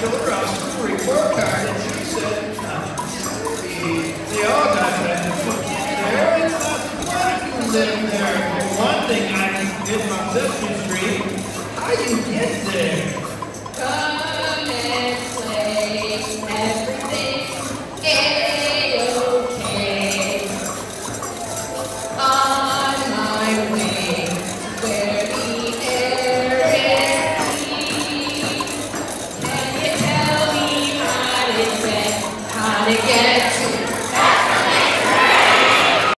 showed her our school report card, and she said, they all got that. There, it's not like there. uh, to get to